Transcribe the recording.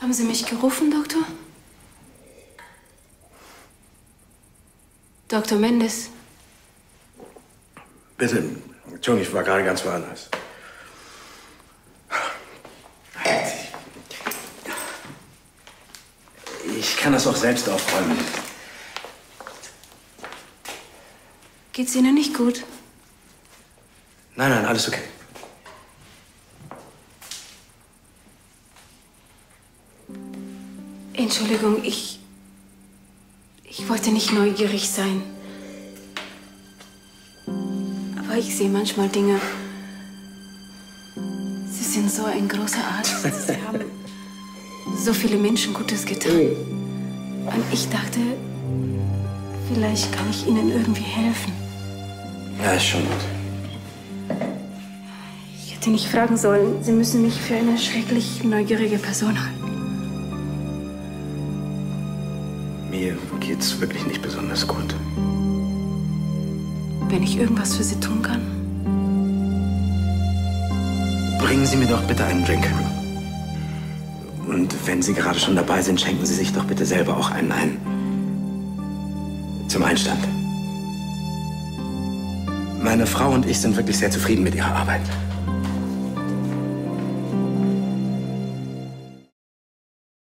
Haben Sie mich gerufen, Doktor? Dr. Mendes. Bitte, Entschuldigung, ich war gerade ganz woanders. Ich kann das auch selbst aufräumen. Geht's Ihnen nicht gut? Nein, nein, alles okay. Entschuldigung, ich. Ich wollte nicht neugierig sein. Aber ich sehe manchmal Dinge. Sie sind so ein großer Arzt. Sie haben so viele Menschen Gutes getan. Und ich dachte, vielleicht kann ich Ihnen irgendwie helfen. Ja, ist schon gut. Ich hätte nicht fragen sollen. Sie müssen mich für eine schrecklich neugierige Person halten. Mir geht's wirklich nicht besonders gut. Wenn ich irgendwas für Sie tun kann. Bringen Sie mir doch bitte einen Drink. Und wenn Sie gerade schon dabei sind, schenken Sie sich doch bitte selber auch einen ein. Zum Einstand. Meine Frau und ich sind wirklich sehr zufrieden mit ihrer Arbeit.